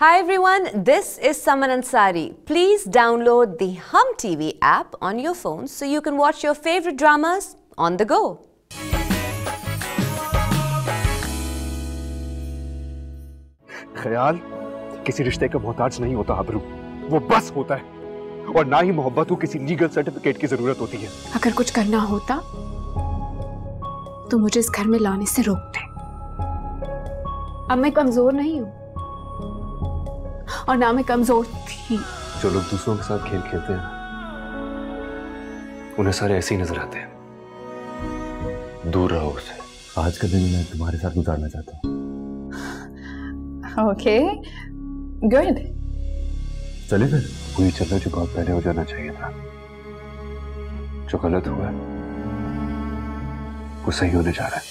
Hi everyone, this is Saman Ansari. Please download the Hum TV app on your phone so you can watch your favorite dramas on the go. ख्याल किसी रिश्ते का मोहताज नहीं होता अबरू वो बस होता है और ना ही मोहब्बत को किसी लीगल सर्टिफिकेट की ज़रूरत होती है अगर कुछ करना होता तो मुझे इस घर में लाने से रोकते अब मैं कमज़ोर नहीं हूँ और ना मैं कमज़ोर थी। जो लोग दूसरों के साथ खेल खेलते हैं उन्हें सारे ऐसे ही नज़र आते हैं। दूर रहो उससे आज का दिन मैं तुम्हारे साथ गुजारना चाहता हूँ। ओके गुड चले फिर। वही चल रहा जो बहुत पहले हो जाना चाहिए था। जो गलत हुआ वो सही होने जा रहा है।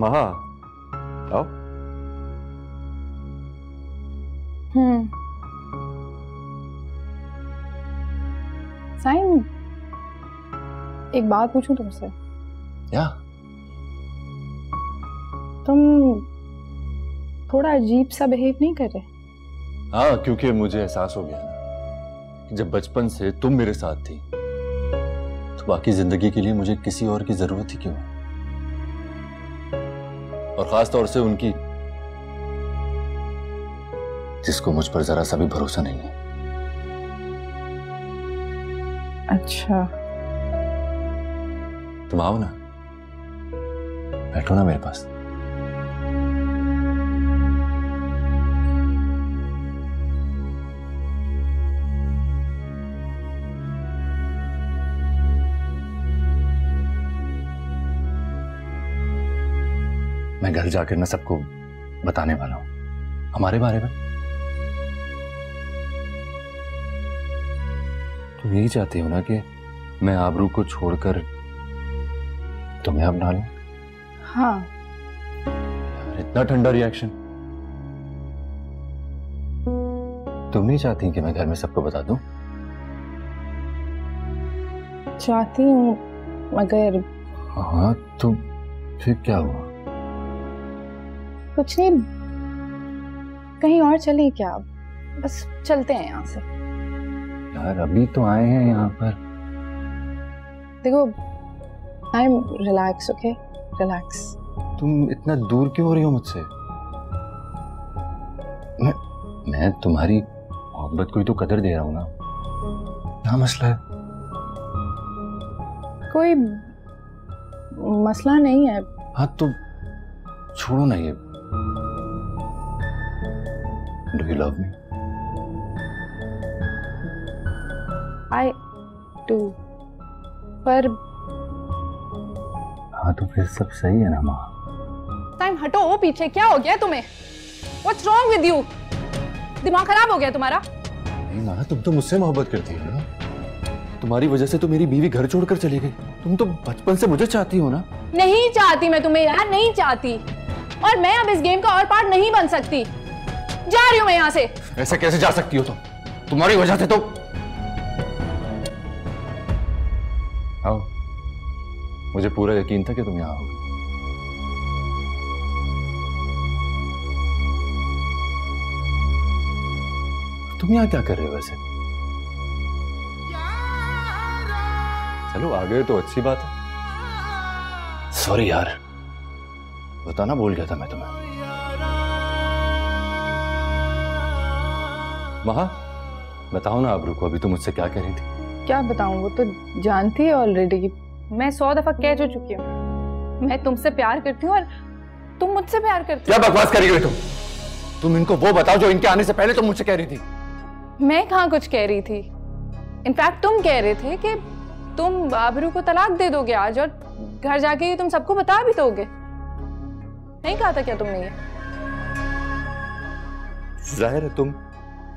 महा आओ हम्म साइन एक बात पूछूँ तुमसे? या तुम थोड़ा अजीब सा बिहेव नहीं कर रहे? हाँ क्योंकि मुझे एहसास हो गया ना कि जब बचपन से तुम मेरे साथ थी तो बाकी ज़िंदगी के लिए मुझे किसी और की ज़रूरत ही क्यों है? खास तौर से उनकी। जिसको मुझ पर जरा सा भी भरोसा नहीं है। अच्छा। तुम आओ ना। बैठो ना मेरे पास। मैं घर जाकर ना सबको बताने वाला हूँ। हमारे बारे में। तुम यही चाहती हो ना कि मैं आबरू को छोड़कर तुम्हें अपना लूँ। हाँ। इतना ठंडा रिएक्शन तुम नहीं चाहती कि मैं घर में सबको बता दूँ? चाहती हूँ मगर हाँ तो फिर क्या हुआ? कुछ नहीं। कहीं और चले क्या? बस चलते हैं यहाँ से। यार अभी तो आए हैं यहाँ पर। देखो I am relax okay relax तुम इतना दूर क्यों हो रही हो मुझसे? मैं मैं तुम्हारी मोहब्बत को ही तो कदर दे रहा हूँ ना। क्या मसला है? कोई मसला नहीं है। हाँ तो छोड़ो ना ये। Do you love me I too पर हाँ तो फिर सब सही है ना माँ? टाइम हटो पीछे क्या हो गया तुम्हें? व्हाट्स रॉन्ग विद यू दिमाग खराब हो गया तुम्हारा? नहीं माँ तुम तो मुझसे मोहब्बत करती हो ना? तुम्हारी वजह से तो मेरी बीवी घर छोड़कर चली गई। तुम तो बचपन से मुझे चाहती हो ना? नहीं चाहती मैं तुम्हें यार नहीं चाहती। और मैं अब इस गेम का और पार्ट नहीं बन सकती। जा रही हूँ मैं यहाँ से। ऐसे कैसे जा सकती हो तुम? तुम्हारी वजह से तो। आओ। मुझे पूरा यकीन था कि तुम यहाँ आओगे तुम यहाँ क्या कर रहे हो वैसे? चलो आ गए तो अच्छी बात है। सॉरी यार। बताना भूल गया था मैं तुम्हें। महा बताओ ना आबरू को अभी तुम मुझसे क्या कह रही थी? क्या बताऊँ वो तो जानती है ऑलरेडी मैं सौ दफ़ा कह जो चुकी हूँ। मैं तुमसे प्यार करती हूँ और तुम मुझसे प्यार करती क्या बकवास करी हुई तुम तुम इनको वो बताओ जो इनके आने से पहले तुम मुझसे कह रही थी। मैं कहाँ कुछ कह रही थी? इनफैक्ट तुम कह रहे थे कि तुम बाबरू को तलाक दे दोगे आज और घर जाके तुम सबको बता भी दोगे। नहीं कहा था क्या तुमने ये? ज़ाहिर है तुम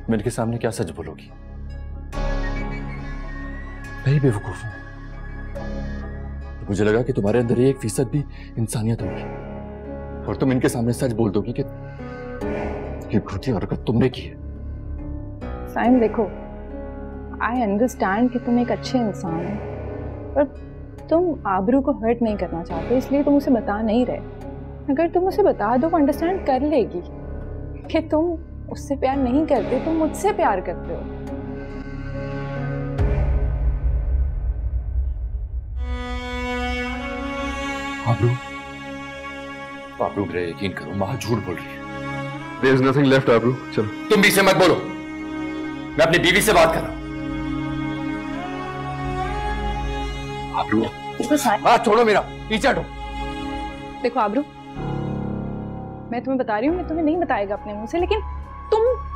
मेरे के सामने क्या सच बोलोगी? मैं ही बेवकूफ़ हूँ। तो मुझे लगा कि तुम्हारे अंदर एक फ़ीसद भी इंसानियत होगी और तुम इनके सामने सच बोल दोगी कि ये घुटी हरकत तुमने की है। साइन, देखो आई अंडरस्टैंड कि तुम एक अच्छे इंसान हो, पर तुम आबरू को हर्ट नहीं करना चाहते, इसलिए तुम उसे बता नहीं रहे। अगर तुम उसे बता दो, वो अंडरस्टैंड कर लेगी कि तुम उससे प्यार नहीं करते तुम मुझसे प्यार करते हो। आबरू आबरू मेरा यकीन करो माँ झूठ बोल रही है। There is nothing left, Abru. चलो। तुम भी से मत बोलो। मैं अपनी बीवी से बात कर रहा हूँ। आबरू हाथ छोड़ो मेरा पीछे हटो। देखो आबरू मैं तुम्हें बता रही हूँ मैं तुम्हें नहीं बताएगा अपने मुँह से लेकिन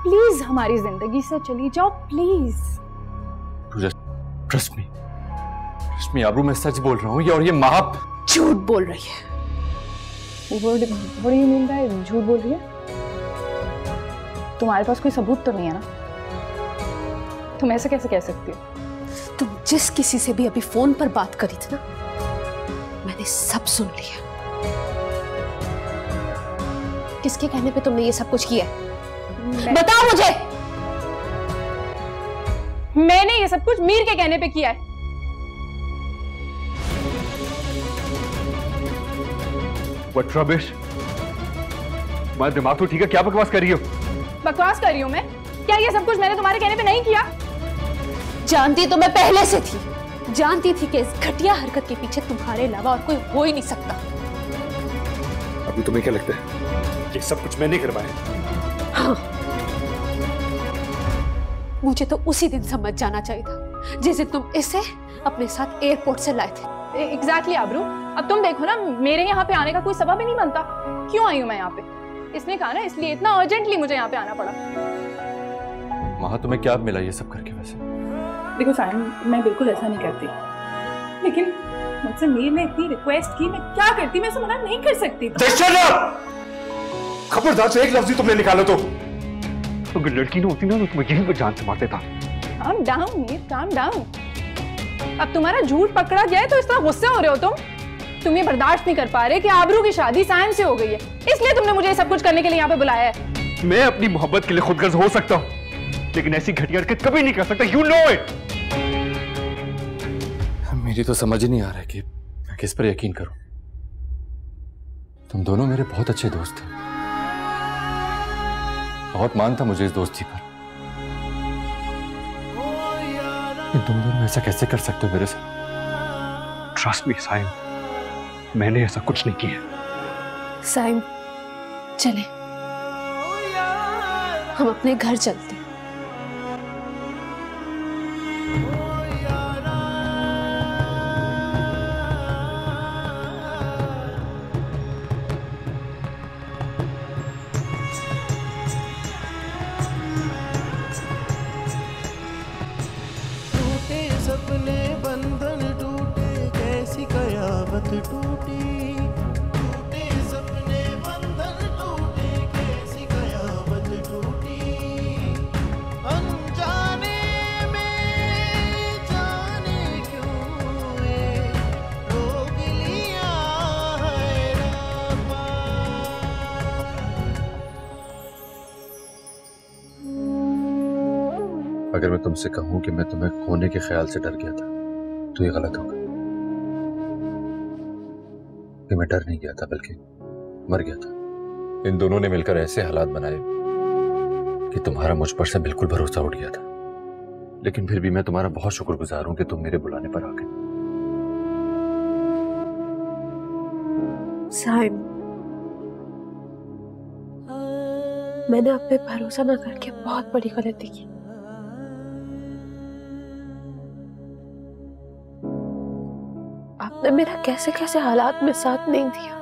प्लीज़ हमारी ज़िंदगी से चली जाओ please. Trust me trust me Aabroo मैं सच बोल रहा हूँ ये और ये माँ झूठ बोल रही है। What what do you mean by झूठ बोल रही है। तुम्हारे पास कोई सबूत तो नहीं है ना? तुम ऐसे कैसे कह सकती हो? तुम जिस किसी से भी अभी फ़ोन पर बात करी थी ना मैंने सब सुन लिया। किसके कहने पे तुमने ये सब कुछ किया है? बताओ मुझे। मैंने ये सब कुछ मीर के कहने पे किया है। What rubbish? तुम्हारा दिमाग तो ठीक है क्या बकवास कर रही हो? बकवास कर रही हूँ मैं? क्या ये सब कुछ मैंने तुम्हारे कहने पे नहीं किया? जानती तो मैं पहले से थी। जानती थी कि इस घटिया हरकत के पीछे तुम्हारे अलावा और कोई हो ही नहीं सकता। अभी तुम्हें क्या लगता है? ये सब कुछ मैंने करवाया मुझे तो उसी दिन समझ जाना चाहिए था जिस दिन तुम इसे अपने साथ एयरपोर्ट से लाए थे। एग्जैक्टली exactly, आबरू अब तुम देखो ना मेरे यहाँ पे आने का कोई सबब ही नहीं बनता। क्यों आई हूँ मैं यहाँ पे? इसने कहा ना इसलिए इतना अर्जेंटली मुझे यहाँ पे आना पड़ा। माँ तुम्हें क्या मिला ये सब करके वैसे? देखो सायन मैं बिल्कुल ऐसा नहीं करती। लेकिन मुझसे मीर ने इतनी रिक्वेस्ट की मैं क्या करती? मैं उसे मना नहीं कर सकती। खबरदार से एक लफ्ज ही तुमने निकाला तो। अगर लड़की ना होती ना तो तुम्हें यहीं पर जान से मार देता calm down Mir calm down अब तुम्हारा झूठ पकड़ा गया है तो इस तरह गुस्से हो रहे हो तुम। तुम ये बर्दाश्त नहीं कर पा रहे कि आबरू की शादी सायन से हो गई है। इसलिए तुमने मुझे सब कुछ करने के लिए यहाँ पे बुलाया है। मैं अपनी मोहब्बत के लिए खुदगर्ज हो सकता हूँ लेकिन ऐसी घटिया हरकत कभी नहीं कर सकता। यू नो इट मेरी तो समझ नहीं आ रहा है कि मैं किस पर यकीन करूँ। तुम दोनों मेरे बहुत अच्छे दोस्त थे बहुत मान था मुझे इस दोस्ती पर। लेकिन तुम दोनों ऐसा कैसे कर सकते हो मेरे से? ट्रस्ट मी साइम मैंने ऐसा कुछ नहीं किया। साइम चले। हम अपने घर चलते हैं। अगर मैं तुमसे कहूँ कि मैं तुम्हें खोने के ख्याल से डर गया था तो ये गलत होगा। कि मैं डर नहीं गया था, बल्कि मर गया था। इन दोनों ने मिलकर ऐसे हालात बनाए कि तुम्हारा मुझ पर से बिल्कुल भरोसा उठ गया था। लेकिन फिर भी मैं तुम्हारा बहुत शुक्रगुजार हूँ कि तुम मेरे बुलाने पर आ गए। मैंने आप पे भरोसा ना करके बहुत बड़ी गलती की। आपने मेरा कैसे कैसे हालात में साथ नहीं दिया।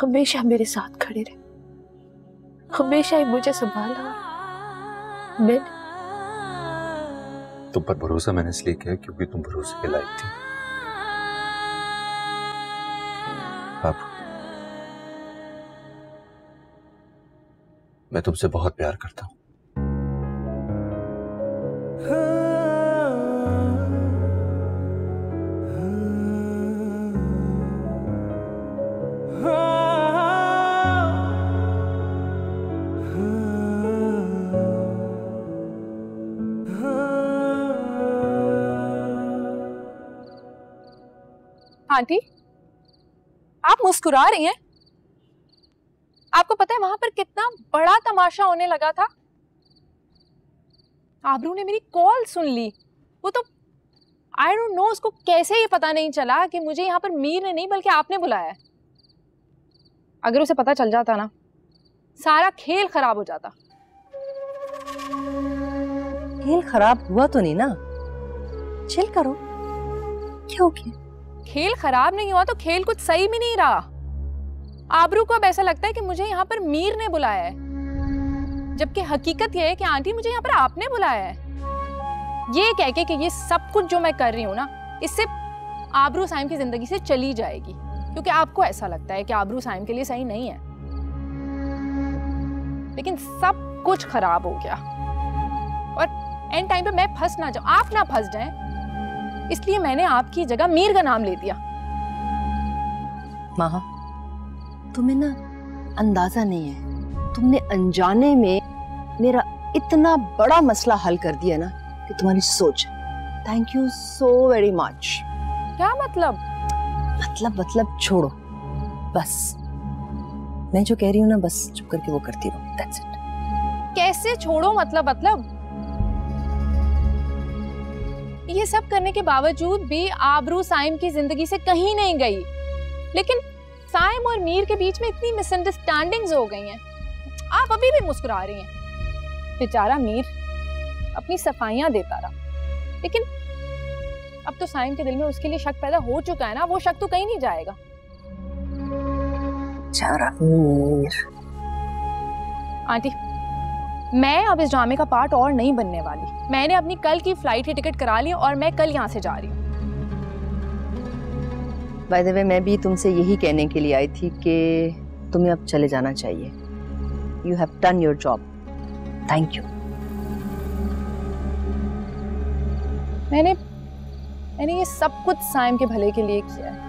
हमेशा मेरे साथ खड़े रहे। हमेशा ही मुझे संभाला। मैंने तुम पर भरोसा मैंने इसलिए किया क्योंकि तुम भरोसे के लायक थी। अब मैं तुमसे बहुत प्यार करता हूँ। आंटी? आप मुस्कुरा रही हैं? आपको पता है वहाँ पर कितना बड़ा तमाशा होने लगा था? आबरू ने मेरी कॉल सुन ली। वो तो आई डोंट नो उसको कैसे ये पता नहीं चला कि मुझे यहाँ पर मीर ने नहीं बल्कि आपने बुलाया है। अगर उसे पता चल जाता ना सारा खेल खराब हो जाता। खेल खराब हुआ तो नहीं ना? चिल करो। क्या हो गया खेल खराब नहीं हुआ तो खेल कुछ सही भी नहीं रहा। आबरू को अब ऐसा लगता है कि मुझे यहाँ पर मीर ने बुलाया है। जबकि हकीकत यह है कि आंटी मुझे यहाँ पर आपने बुलाया है। ये कह के कि ये सब कुछ जो मैं कर रही हूँ ना, इससे आबरू साइम की ज़िंदगी से चली जाएगी। क्योंकि आपको ऐसा लगता है कि आबरू साइम के लिए सही नहीं है। लेकिन सब कुछ खराब हो गया। और एंड टाइम पे मैं फंस ना जाऊँ। आप ना फंस जाएँ। इसलिए मैंने आपकी जगह मीर का नाम ले दिया। माँ तुम्हें ना अंदाज़ा नहीं है। तुमने अनजाने में मेरा इतना बड़ा मसला हल कर दिया ना कि तुम्हारी सोच। Thank you so very much क्या मतलब? मतलब मतलब छोड़ो। बस। मैं जो कह रही हूँ ना बस चुप करके वो करती रहो। दैट्स इट कैसे छोड़ो मतलब मतलब? ये सब करने के बावजूद भी आबरू साइम की ज़िंदगी से कहीं नहीं गई। लेकिन साइम और मीर के बीच में इतनी मिसअंडरस्टैंडिंग्स हो गई हैं। आप अभी भी मुस्कुरा रही हैं। बेचारा मीर अपनी सफाइयाँ देता रहा। लेकिन अब तो साइम के दिल में उसके लिए शक पैदा हो चुका है ना वो शक तो कहीं नहीं जाएगा। आंटी। मैं अब इस ड्रामे का पार्ट और नहीं बनने वाली। मैंने अपनी कल की फ़्लाइट की टिकट करा ली और मैं कल यहाँ से जा रही हूँ। बाय द वे मैं भी तुमसे यही कहने के लिए आई थी कि तुम्हें अब चले जाना चाहिए। You have done your job thank you मैंने मैंने ये सब कुछ साइम के भले के लिए किया है।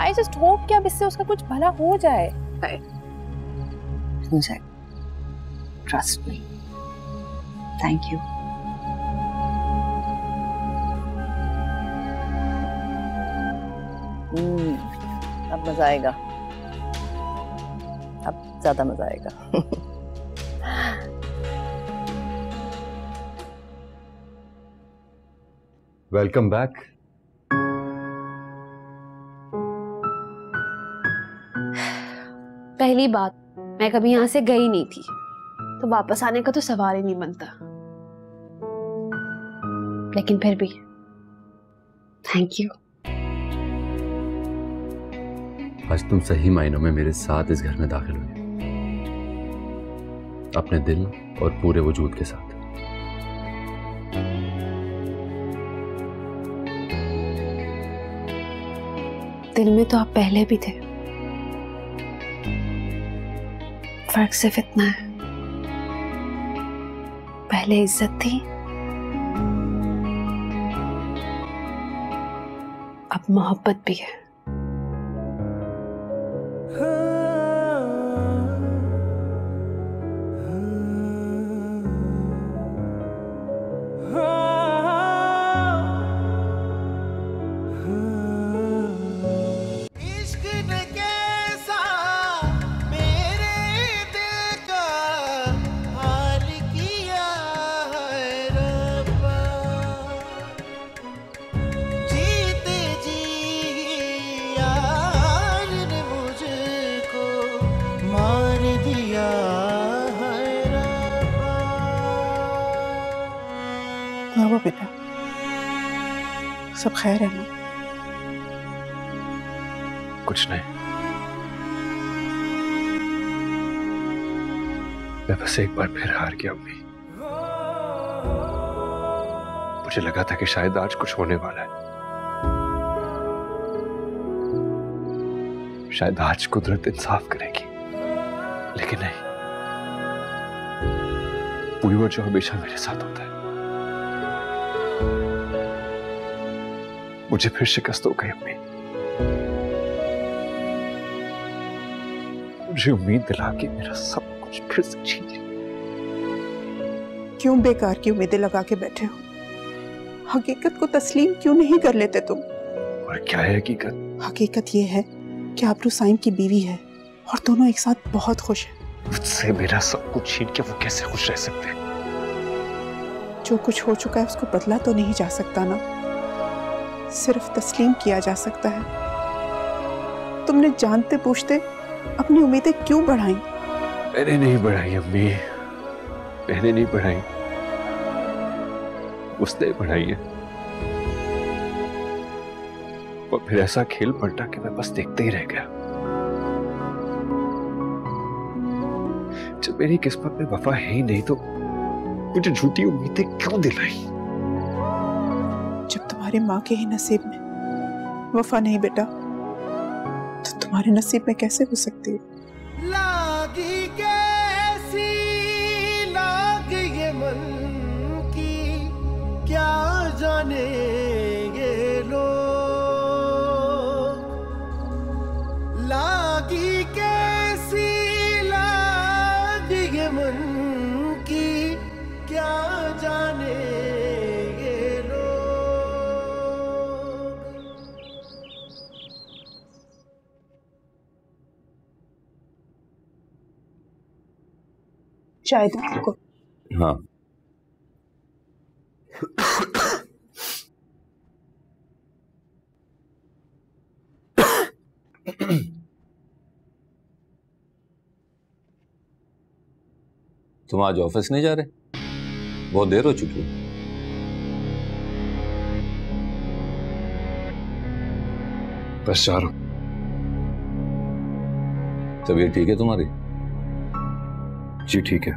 आई जस्ट होप कि अब इससे उसका कुछ भला हो जाए। मुझे ट्रस्ट मी थैंक यू अब मज़ा आएगा। अब ज़्यादा मज़ा आएगा। वेलकम बैक पहली बात मैं कभी यहाँ से गई नहीं थी। तो वापस आने का तो सवाल ही नहीं बनता। लेकिन फिर भी थैंक यू आज तुम सही मायनों में मेरे साथ इस घर में दाखिल हुए। अपने दिल और पूरे वजूद के साथ। दिल में तो आप पहले भी थे। फ़र्क सिर्फ़ इतना है। पहले इज़्ज़त थी अब मोहब्बत भी है खैर ना? कुछ नहीं। मैं बस एक बार फिर हार गया अम्मी मुझे लगा था कि शायद आज कुछ होने वाला है। शायद आज कुदरत इंसाफ करेगी। लेकिन नहीं। वही जो हमेशा मेरे साथ होता है। मुझे फिर शिकस्त हो गई अम्मी मुझे उम्मीद दिला के मेरा सब कुछ फिर से छीन लिया क्यों बेकार की उम्मीदें लगा के बैठे हो? हकीकत को तस्लीम क्यों नहीं कर लेते तुम? और क्या है हकीकत? हकीकत ये है कि आबरू साइम की बीवी है और दोनों एक साथ बहुत खुश हैं। मुझसे मेरा सब कुछ छीन के वो कैसे खुश रह सकते हैं? जो कुछ हो चुका है उसको बदला तो नहीं जा सकता ना? सिर्फ़ तस्लीम किया जा सकता है। तुमने जानते पूछते अपनी उम्मीदें क्यों बढ़ाई? मैंने नहीं बढ़ाई, अम्मी। मैंने नहीं बढ़ाई। उसने बढ़ाई है। और फिर ऐसा खेल पलटा कि मैं बस देखते ही रह गया। जब मेरी किस्मत में वफा है ही नहीं तो मुझे झूठी उम्मीदें क्यों दिलाई? जब तुम्हारे माँ के ही नसीब में वफा नहीं बेटा तो तुम्हारे नसीब में कैसे हो सकती है? लागी कैसी, लाग ये मन की, क्या जाने शायद आपको। हाँ। तुम आज ऑफ़िस नहीं जा रहे? बहुत देर हो चुकी है। बस जा रहा हूँ। तबीयत ठीक है तुम्हारी? जी ठीक है।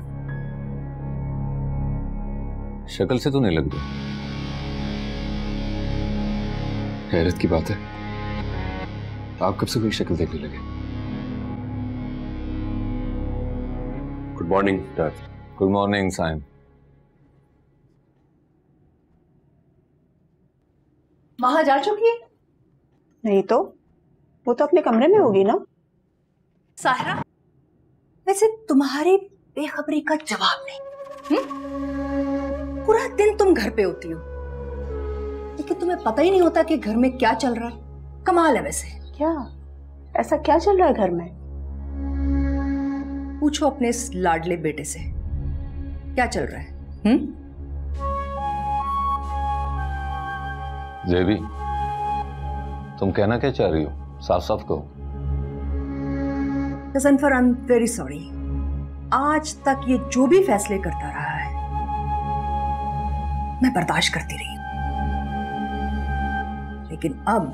शक्ल से तो नहीं लग रही हैरत की बात है। आप कब से कोई शक्ल देखने लगे? Good morning dad good morning Saim वहाँ जा चुकी है? नहीं तो वो तो अपने कमरे में होगी ना। साहरा वैसे तुम्हारी बेखबरी का जवाब नहीं? पूरा दिन तुम घर पे होती हो। लेकिन तुम्हें पता ही नहीं होता कि घर में क्या चल रहा है। कमाल है वैसे। क्या? ऐसा क्या चल रहा है घर में? पूछो अपने इस लाडले बेटे से। क्या चल रहा है? हम्म जेबी तुम कहना क्या चाह रही हो? साफ़ साफ़ कहो। Zafar I am very sorry आज तक ये जो भी फैसले करता रहा है मैं बर्दाश्त करती रही लेकिन अब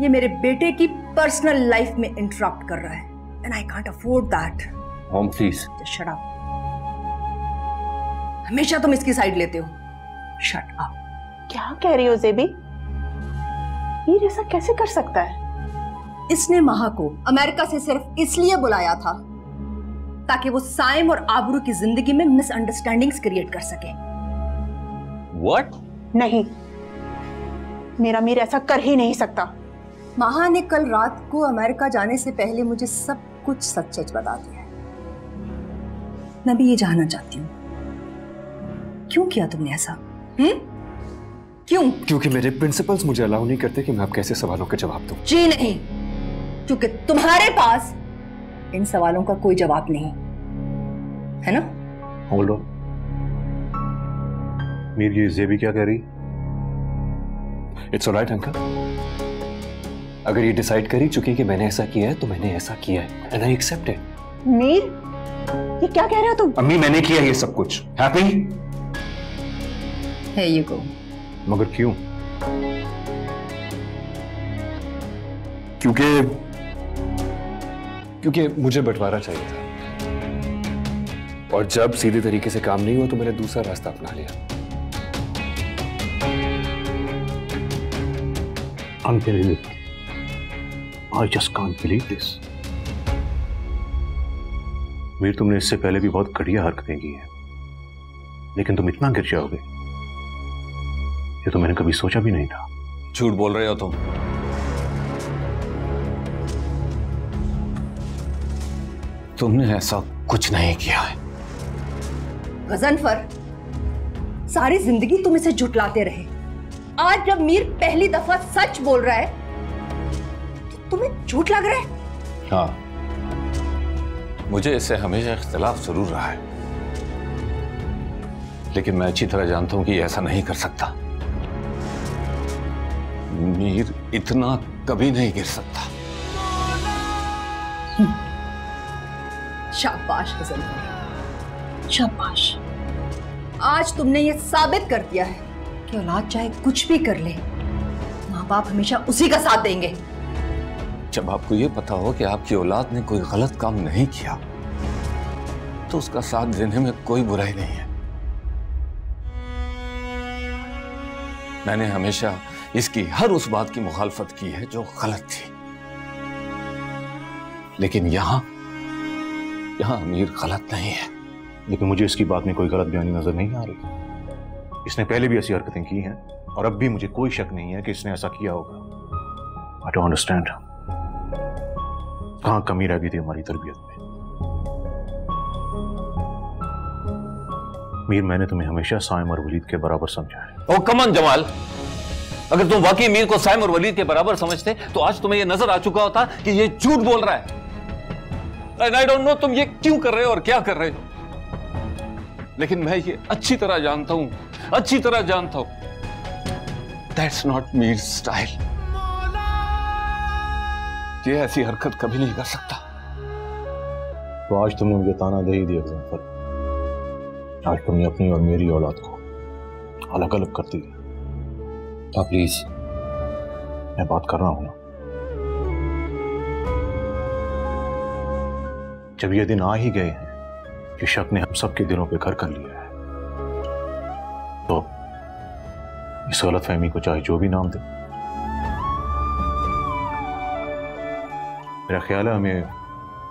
ये मेरे बेटे की पर्सनल लाइफ में इंटरप्ट कर रहा है and I can't afford that home please shut up हमेशा तुम इसकी साइड लेते हो। शट अप क्या कह रही हो जेबी? मीर ऐसा कैसे कर सकता है? इसने महा को अमेरिका से सिर्फ़ इसलिए बुलाया था ताकि वो साइम और आबरू की ज़िंदगी में मिसअंडरस्टैंडिंग्स क्रिएट कर सके। व्हाट नहीं। मेरा मीर ऐसा कर ही नहीं सकता। महा ने कल रात को अमेरिका जाने से पहले मुझे सब कुछ सच सच बता दिया है। मैं भी ये जानना चाहती हूँ। क्यों किया तुमने ऐसा? हम्म? क्यों? क्योंकि मेरे प्रिंसिपल्स मुझे अलाउ नहीं करते कि मैं आपके ऐसे सवालों के जवाब दूँ। जी नहीं। क्योंकि तुम्हारे पास इन सवालों का कोई जवाब नहीं। है ना? होल्ड ऑन मीर ये जेबी क्या कह रही? इट्स ऑलराइट अंकल अगर ये डिसाइड कर ही चुकी कि मैंने ऐसा किया है तो मैंने ऐसा किया है। And I accept it Mir ये क्या कह रहे हो तुम? अम्मी मैंने किया ये सब कुछ। हैप्पी है ये को मगर क्यों? क्योंकि क्योंकि मुझे बंटवारा चाहिए था। और जब सीधे तरीके से काम नहीं हुआ तो मैंने दूसरा रास्ता अपना लिया. I just can't believe this. Mir तुमने इससे पहले भी बहुत घटिया हरकतें की हैं। लेकिन तुम इतना गिर जाओगे ये तो मैंने कभी सोचा भी नहीं था। झूठ बोल रहे हो तुम। तुमने ऐसा कुछ नहीं किया है। गजनफर सारी ज़िंदगी तुम इसे झुटलाते रहे। आज जब मीर पहली दफ़ा सच बोल रहा है तो तुम्हें झूठ लग रहा है? हाँ। मुझे इससे हमेशा इख्तलाफ ज़रूर रहा है। लेकिन मैं अच्छी तरह जानता हूँ कि ऐसा नहीं कर सकता। मीर इतना कभी नहीं गिर सकता। शाबाश हसन शाबाश। आज तुमने ये साबित कर दिया है कि औलाद चाहे कुछ भी कर ले माँ बाप हमेशा उसी का साथ देंगे। जब आपको यह पता हो कि आपकी औलाद ने कोई गलत काम नहीं किया तो उसका साथ देने में कोई बुराई नहीं है। मैंने हमेशा इसकी हर उस बात की मुखालफत की है जो गलत थी। लेकिन यहाँ यहाँ अमीर गलत नहीं है। लेकिन मुझे इसकी बात में कोई गलत बयानी नज़र नहीं आ रही। इसने पहले भी ऐसी हरकतें की हैं और अब भी मुझे कोई शक नहीं है कि इसने ऐसा किया होगा। आई डोंट अंडरस्टैंड कहाँ कमी रह गई थी हमारी तरबियत में? मीर, मैंने तुम्हें हमेशा साइम और वलीद के बराबर समझा है। ओ कमन जमाल अगर तुम वाकई मीर को साइम और वलीद के बराबर समझते तो आज तुम्हें यह नज़र आ चुका होता कि यह झूठ बोल रहा है। आई डोंट नो तुम ये क्यों कर रहे हो और क्या कर रहे हो। लेकिन मैं ये अच्छी तरह जानता हूँ, अच्छी तरह जानता हूँ। दैट्स नॉट मीर स्टाइल ये ऐसी हरकत कभी नहीं कर सकता। तो आज तुमने मुझे ताना दे ही दिया ज़फ़र आज तुमने अपनी और मेरी औलाद को अलग अलग कर दिया। प्लीज़ मैं बात कर रहा हूँ ना। जब ये दिन आ ही गए हैं कि शक ने हम सबके दिलों पे घर कर लिया है। तो इस गलत फहमी को चाहे जो भी नाम दे। मेरा ख्याल है हमें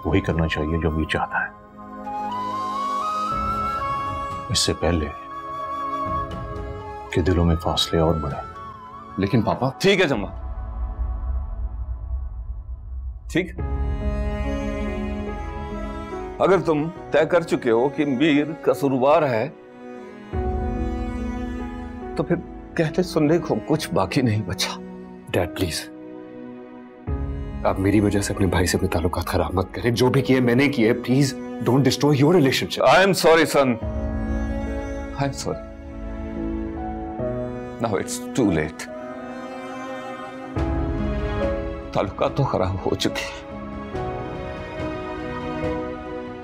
वही करना चाहिए जो भी चाहता है। इससे पहले कि दिलों में फासले और बढ़े। लेकिन पापा ठीक है जम्मा। ठीक अगर तुम तय कर चुके हो कि मीर कसूरवार है तो फिर कहते सुनने को कुछ बाकी नहीं बचा। Dad please. आप मेरी वजह से अपने भाई से अपने ताल्लुकात खराब मत करें। जो भी किए मैंने किए। Please don't destroy your relationship I am sorry son I am sorry now it's too late ताल्लुकात तो खराब हो चुके हैं।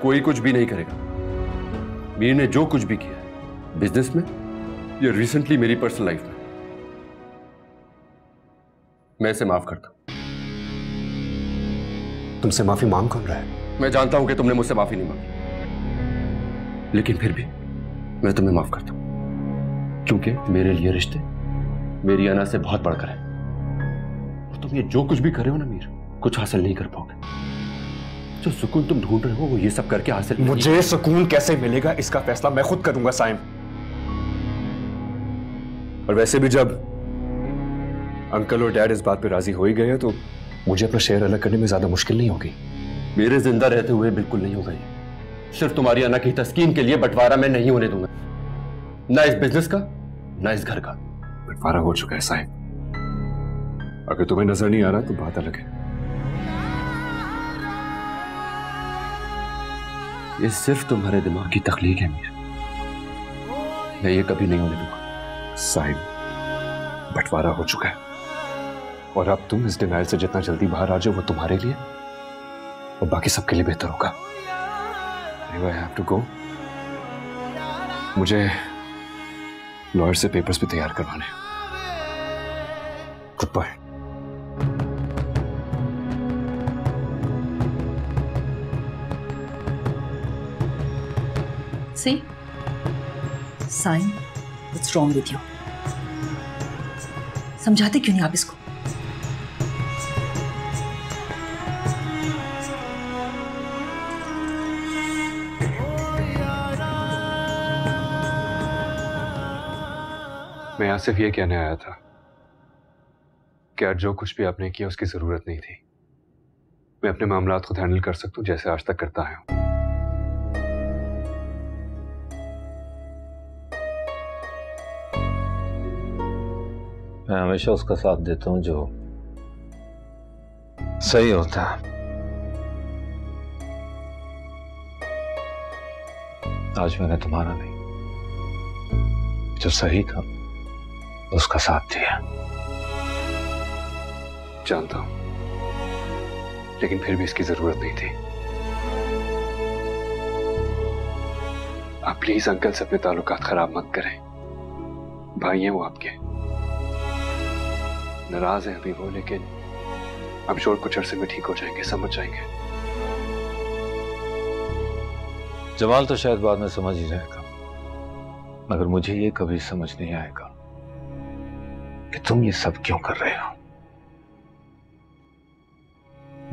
कोई कुछ भी नहीं करेगा। मीर ने जो कुछ भी किया बिज़नेस में या रिसेंटली मेरी पर्सनल लाइफ में। मैं इसे माफ़ करता हूँ। तुमसे माफ़ी मांग कौन रहा है? मैं जानता हूँ कि तुमने मुझसे माफ़ी नहीं मांगी। लेकिन फिर भी मैं तुम्हें माफ़ करता हूँ। क्योंकि मेरे लिए रिश्ते मेरी अना से बहुत बढ़कर है। और तुम ये जो कुछ भी कर रहे हो ना मीर कुछ हासिल नहीं कर पाओगे। जो सुकून तुम ढूंढ रहे हो वो ये सब करके हासिल मुझे सुकून कैसे मिलेगा? इसका फैसला मैं खुद करूँगा साइम। और वैसे भी जब अंकल और डैड इस बात पे राज़ी हो ही गए तो मुझे अपना शेयर अलग करने में ज़्यादा मुश्किल नहीं होगी। मेरे ज़िंदा रहते हुए बिल्कुल नहीं होगा ये सिर्फ़ तुम्हारी अना की तस्कीन के लिए बंटवारा मैं नहीं होने दूँगा। ना इस बिज़नेस का ना इस घर का। बंटवारा हो चुका है साहिब अगर तुम्हें नज़र नहीं आ रहा तो बात अलग है। ये सिर्फ़ तुम्हारे दिमाग की तखलीक है, मीर। मैं ये कभी नहीं होने दूँगा। साहिब, बंटवारा हो चुका है। और अब तुम इस डिनाइल से जितना जल्दी बाहर आ जाओ, वो तुम्हारे लिए और बाकी सबके लिए बेहतर होगा। I have to go. मुझे लॉयर से पेपर्स भी तैयार करवाने good bye See? Sign. What's wrong with you? समझाते क्यों नहीं आप इसको मैं यहाँ सिर्फ़ ये कहने आया था कि आज जो कुछ भी आपने किया, उसकी ज़रूरत नहीं थी मैं अपने मामला खुद हैंडल कर सकता हूँ जैसे आज तक करता आया हूँ मैं हमेशा उसका साथ देता हूँ, जो सही होता है। आज मैंने तुम्हारा नहीं, जो सही था, उसका साथ दिया। जानता हूँ, लेकिन फिर भी इसकी ज़रूरत नहीं थी। आप प्लीज़ अंकल से अपने ताल्लुकात खराब मत करें। भाई हैं वो आपके। नाराज़ है अभी वो, लेकिन अब श्योर कुछ अरसे में ठीक हो जाएँगे, समझ जाएँगे। जमाल तो शायद बाद में समझ ही जाएगा, मगर मुझे ये कभी समझ नहीं आएगा कि तुम ये सब क्यों कर रहे हो।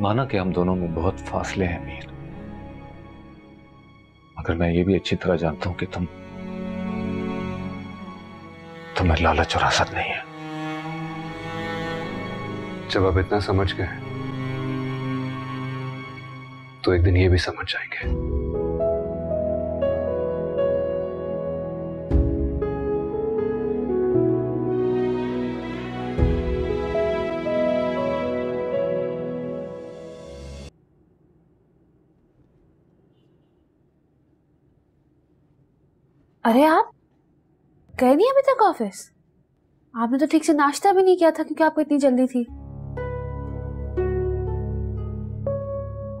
माना कि हम दोनों में बहुत फासले हैं, मीर। मगर मैं ये भी अच्छी तरह जानता हूँ कि तुम, तुम्हें लालच और हसद नहीं है। जब आप इतना समझ गए तो एक दिन ये भी समझ जाएँगे। अरे आप गए नहीं अभी तक ऑफ़िस? आपने तो ठीक से नाश्ता भी नहीं किया था क्योंकि आपको इतनी जल्दी थी।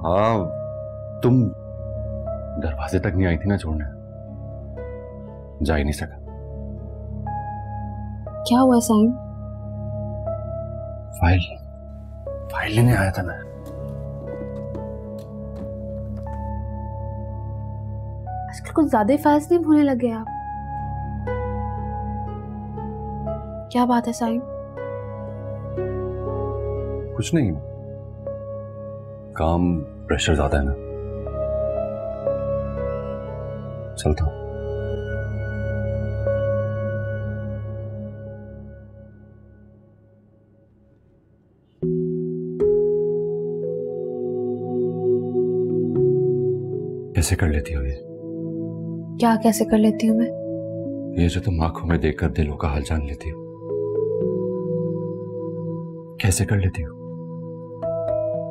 हाँ तुम दरवाजे तक नहीं आई थी ना छोड़ने। जा ही नहीं सका। क्या हुआ साइन फ़ाइल फ़ाइल लेने आया था मैं। आजकल कुछ ज़्यादा ही फास्ट नहीं भूलने लगे आप। क्या बात है साइन कुछ नहीं। काम प्रेशर ज़्यादा है ना चलता हूँ कैसे कर लेती हो ये? क्या कैसे कर लेती हूँ मैं? ये जो तुम आँखों में देखकर दिलों का हाल जान लेती हो। कैसे कर लेती हो?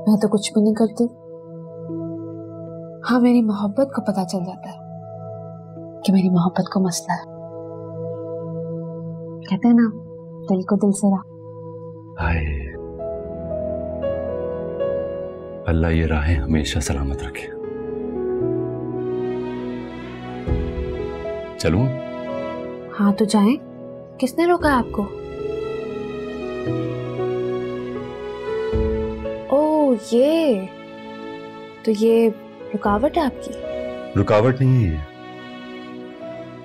मैं तो कुछ भी नहीं करती। हाँ मेरी मोहब्बत को पता चल जाता है कि मेरी मोहब्बत को मसला है। कहते हैं ना दिल को दिल से रहा हाय। अल्लाह ये राहें हमेशा सलामत रखे। चलूँ? हाँ तो जाएँ। किसने रोका आपको? ओ ये। तो ये रुकावट है आपकी? रुकावट नहीं है। ये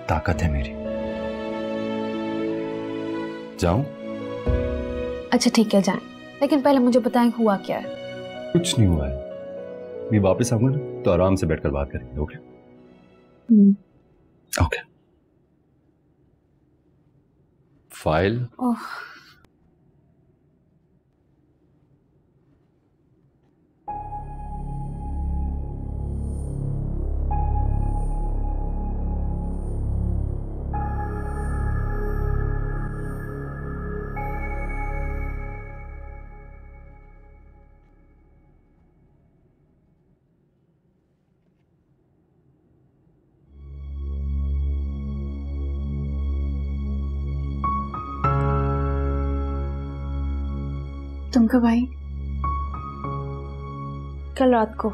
ताकत है मेरी। जाऊँ? अच्छा ठीक है जाए। लेकिन पहले मुझे बताएँ हुआ क्या है? कुछ नहीं हुआ है। मैं वापस आऊँगा ना तो आराम से बैठकर बात करेंगे ओके? ओके। फ़ाइल? ओह। तुम कब आई? कल रात को।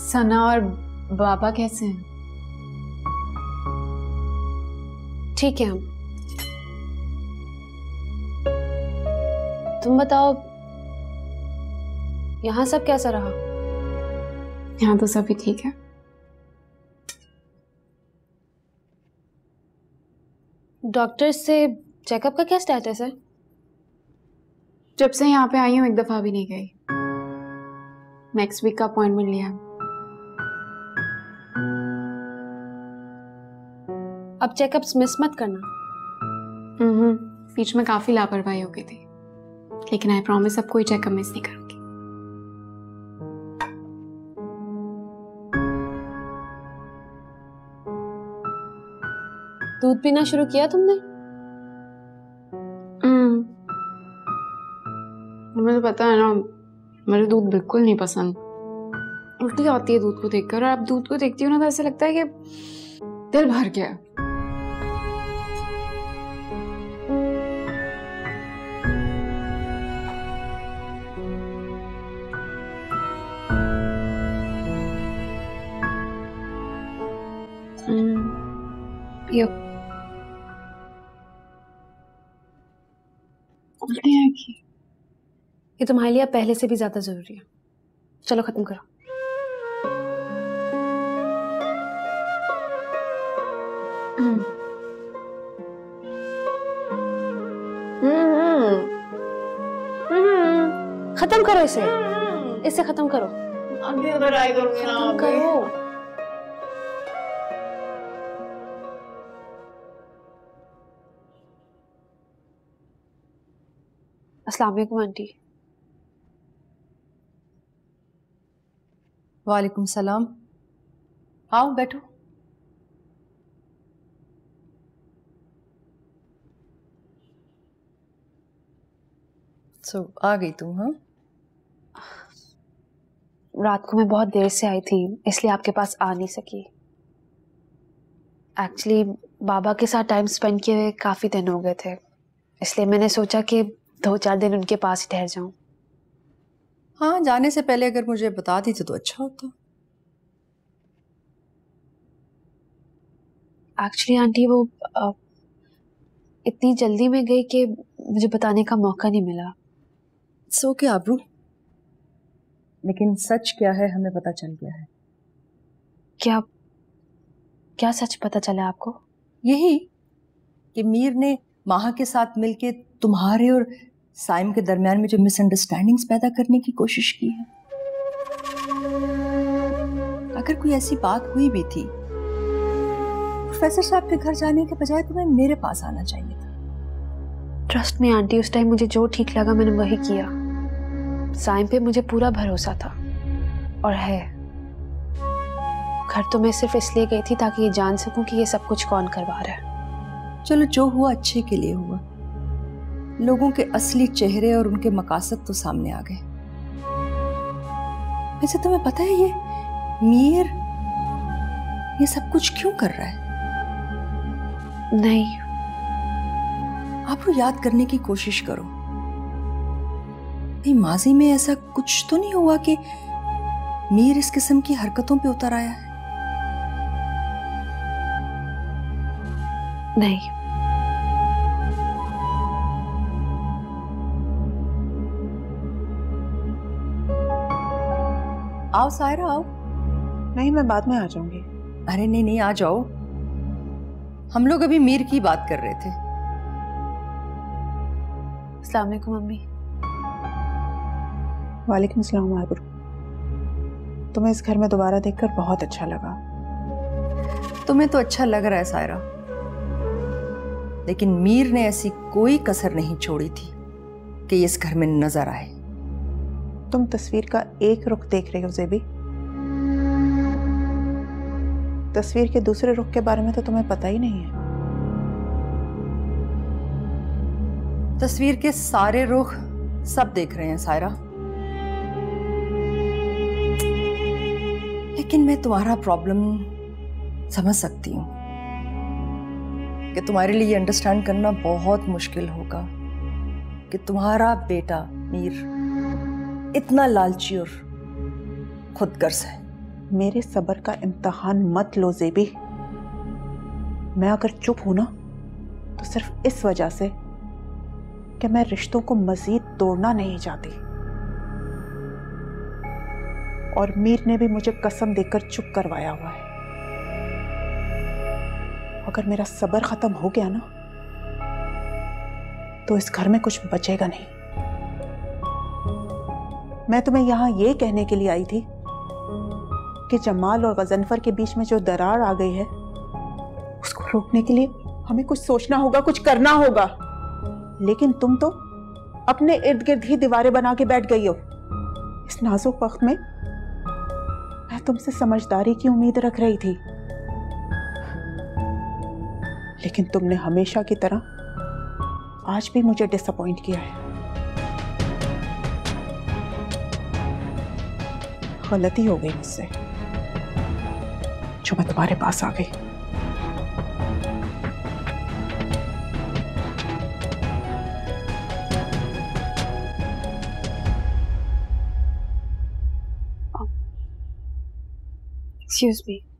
सना और बाबा कैसे हैं? ठीक है हम। तुम बताओ यहाँ सब कैसा रहा? यहाँ तो सभी ठीक है। डॉक्टर से चेकअप का क्या स्टेटस है? जब से यहाँ पे आई हूँ एक दफ़ा भी नहीं गई। नेक्स्ट वीक का अपॉइंटमेंट लिया। अब चेकअप्स मिस मत करना। हम्म बीच में काफ़ी लापरवाही हो गई थी। लेकिन आई प्रॉमिस अब कोई चेकअप मिस नहीं करूँगी। दूध पीना शुरू किया तुमने? तुम्हें तो पता है ना, मुझे दूध बिल्कुल नहीं पसंद उल्टी आती है दूध को देखकर, और अब दूध को देखती हो ना तो ऐसा लगता है कि दिल भर गया है। ये तुम्हारे लिए पहले से भी ज़्यादा ज़रूरी है। चलो खत्म करो। हम्म। हम्म, हम्म। खत्म करो इसे। इसे खत्म करो। तो खत्म करो। अस्सलाम वालेकुम आंटी। वालेकुम सलाम। आओ, बैठो। सो आ गई तू हाँ? रात को मैं बहुत देर से आई थी, इसलिए आपके पास आ नहीं सकी। एक्चुअली बाबा के साथ टाइम स्पेंड किए हुए काफ़ी दिन हो गए थे, इसलिए मैंने सोचा कि दो चार दिन उनके पास ही ठहर जाऊँ। हाँ जाने से पहले अगर मुझे बता दी तो अच्छा होता। एक्चुअली आंटी वो अ, इतनी जल्दी में गई कि मुझे बताने का मौका नहीं मिला। सो के आबरू लेकिन सच क्या है हमें पता चल गया है। क्या क्या सच पता चला आपको? यही कि मीर ने माहा के साथ मिलके तुम्हारे और साइम के दरमियान में जो मिसअंडरस्टैंडिंग्स पैदा करने की कोशिश की है। अगर कोई ऐसी बात हुई भी थी प्रोफेसर साहब के घर जाने के बजाय तुम्हें मेरे पास आना चाहिए था। ट्रस्ट में आंटी उस टाइम मुझे जो ठीक लगा मैंने वही किया। साइम पे मुझे पूरा भरोसा था। और है। घर तो मैं सिर्फ़ इसलिए गई थी ताकि ये जान सकूँ कि ये सब कुछ कौन करवा रहा है। चलो जो हुआ अच्छे के लिए हुआ। लोगों के असली चेहरे और उनके मकासद तो सामने आ गए। वैसे तुम्हें पता है ये मीर ये सब कुछ क्यों कर रहा है? नहीं। आप वो याद करने की कोशिश करो। कहीं माजी में ऐसा कुछ तो नहीं हुआ कि मीर इस किस्म की हरकतों पे उतर आया है? नहीं। आओ सायरा आओ। नहीं मैं बाद में आ जाऊँगी। अरे नहीं नहीं आ जाओ। हम लोग अभी मीर की बात कर रहे थे। अस्सलाम वालेकुम मम्मी। वालेकुम सलाम आबरू तुम्हें इस घर में दोबारा देखकर बहुत अच्छा लगा। तुम्हें तो अच्छा लग रहा है सायरा। लेकिन मीर ने ऐसी कोई कसर नहीं छोड़ी थी कि इस घर में नज़र आए। तुम तस्वीर का एक रुख देख रहे हो, जेबी। तस्वीर के दूसरे रुख के बारे में तो तुम्हें पता ही नहीं है। तस्वीर के सारे रुख सब देख रहे हैं, सायरा। लेकिन मैं तुम्हारा प्रॉब्लम समझ सकती हूँ। कि तुम्हारे लिए अंडरस्टैंड करना बहुत मुश्किल होगा। कि तुम्हारा बेटा मीर इतना लालची और खुदगर्ज है। मेरे सब्र का इम्तहान मत लो, जेबी। मैं अगर चुप हूँ ना तो सिर्फ़ इस वजह से कि मैं रिश्तों को मजीद तोड़ना नहीं चाहती। और मीर ने भी मुझे कसम देकर चुप करवाया हुआ है। अगर मेरा सब्र खत्म हो गया ना तो इस घर में कुछ बचेगा नहीं। मैं तुम्हें यहाँ यह कहने के लिए आई थी कि जमाल और गजनफर के बीच में जो दरार आ गई है, उसको रोकने के लिए हमें कुछ सोचना होगा, कुछ करना होगा। लेकिन तुम तो अपने इर्द गिर्द ही दीवारें बना के बैठ गई हो। इस नाजुक वक्त में मैं तुमसे समझदारी की उम्मीद रख रही थी। लेकिन तुमने हमेशा की तरह आज भी मुझे डिसअपॉइंट किया है। गलती हो गई मुझसे। जो मैं तुम्हारे पास आ गई। Excuse मी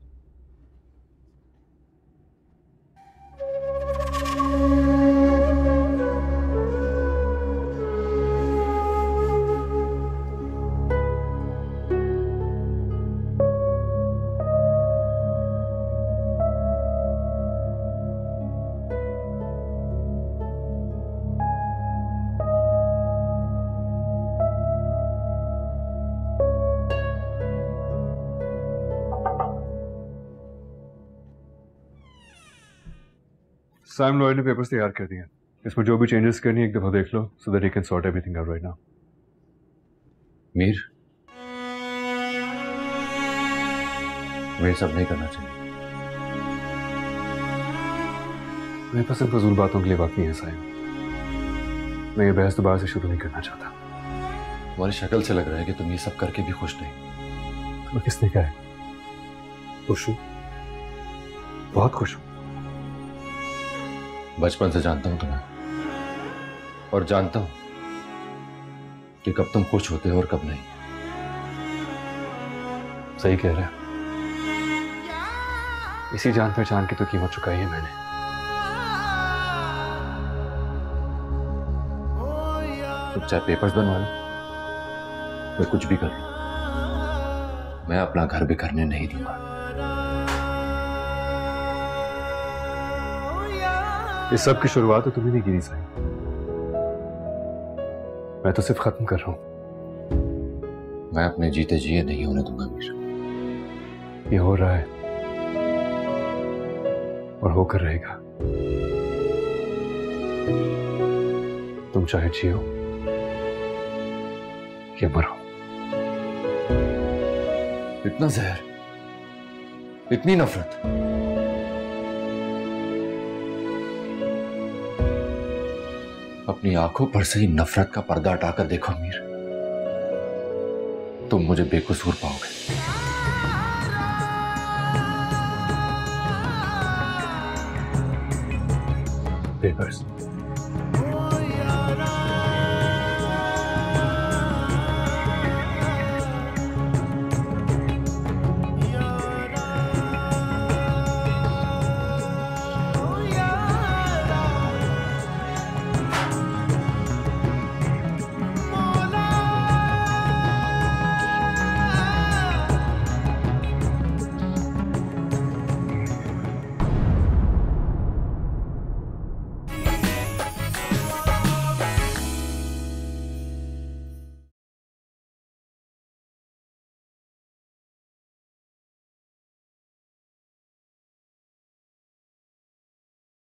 सैम लॉयड ने पेपर्स तैयार कर दिए। इसमें जो भी चेंजेस करनी है एक दफ़ा देख लो so that you can sort everything out right now Mir मैं सब नहीं करना चाहिए। मेरे पास फजूल बातों के लिए वक्त नहीं है साइम मैं ये बहस दोबारा से शुरू नहीं करना चाहता। तुम्हारी शक्ल से लग रहा है कि तुम ये सब करके भी खुश नहीं। तुम्हें किसने कहा है? खुश हूँ। बहुत खुश हूँ। बचपन से जानता हूँ तुम्हें। और जानता हूँ कि कब तुम खुश होते हो और कब नहीं। सही कह रहे हैं। इसी जान पहचान की तो कीमत चुकाई है मैंने। तुम चाहे पेपर्स बनवा लो, मैं कुछ भी कर लू। मैं अपना घर भी करने नहीं दूँगा। इस सब की शुरुआत तो तुम्हें नहीं गिरी साई। मैं तो सिर्फ़ खत्म कर रहा हूँ। मैं अपने जीते जिए नहीं होने दूँगा मीर ये हो रहा है। और होकर रहेगा। तुम चाहे जियो। या मरो। इतना जहर इतनी नफरत। अपनी आँखों पर से ही नफरत का पर्दा हटाकर देखो मीर तुम मुझे बेकसूर पाओगे। पेपर्स